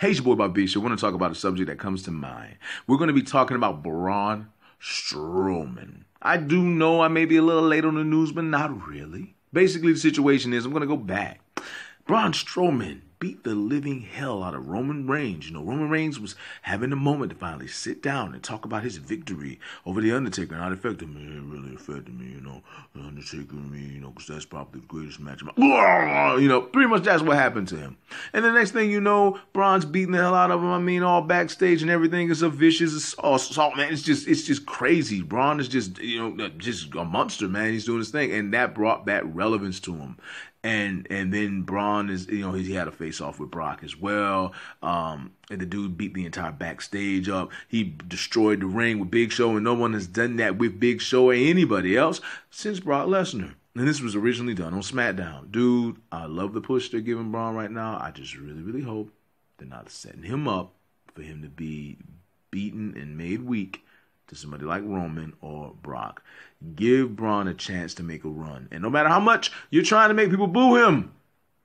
Hey, it's your boy Bobby Beast. I want to talk about a subject that comes to mind. We're going to be talking about Braun Strowman. I do know I may be a little late on the news, but not really. Basically, the situation is I'm going to go back. Braun Strowman beat the living hell out of Roman Reigns. You know, Roman Reigns was having a moment to finally sit down and talk about his victory over The Undertaker and how it affected me. It really affected me, you know, The Undertaker and me, you know, because that's probably the greatest match of my... You know, pretty much that's what happened to him. And the next thing you know, Braun's beating the hell out of him. I mean, all backstage and everything is a vicious assault, man. It's just, it's just crazy. Braun is just, you know, just a monster, man. He's doing his thing. And that brought back relevance to him and and then Braun is you know he had a face off with Brock as well. Um, and the dude beat the entire backstage up. He destroyed the ring with Big Show, and no one has done that with Big Show or anybody else since Brock Lesnar. And this was originally done on SmackDown. Dude, I love the push they're giving Braun right now. I just really, really hope they're not setting him up for him to be beaten and made weak to somebody like Roman or Brock. Give Braun a chance to make a run. And no matter how much you're trying to make people boo him,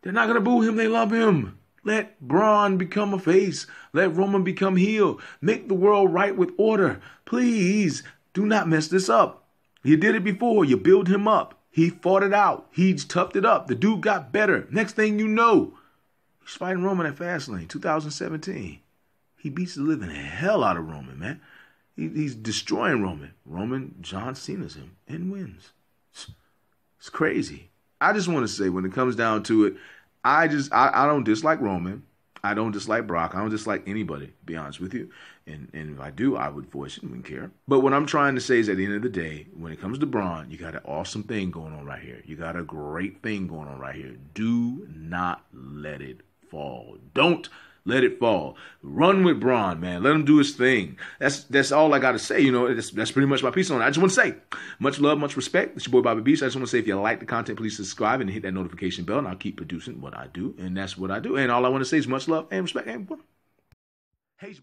they're not going to boo him. They love him. Let Braun become a face. Let Roman become heel. Make the world right with order. Please do not mess this up. You did it before. You build him up. He fought it out. He's toughed it up. The dude got better. Next thing you know, he's fighting Roman at Fastlane 2017. He beats the living hell out of Roman, man. He, he's destroying Roman. Roman, John Cena's him and wins. It's, it's crazy. I just want to say, when it comes down to it, I just I, I don't dislike Roman. I don't dislike Brock. I don't dislike anybody, be honest with you. And and if I do, I would voice it. Wouldn't care. But what I'm trying to say is at the end of the day, when it comes to Braun, you got an awesome thing going on right here. You got a great thing going on right here. Do not let it fall. Don't let it fall. Run with Braun, man. Let him do his thing. That's that's all I got to say. You know, that's, that's pretty much my piece on it. I just want to say, much love, much respect. It's your boy Bobby Beast. I just want to say, if you like the content, please subscribe and hit that notification bell, and I'll keep producing what I do, and that's what I do. And all I want to say is much love and respect. And hey.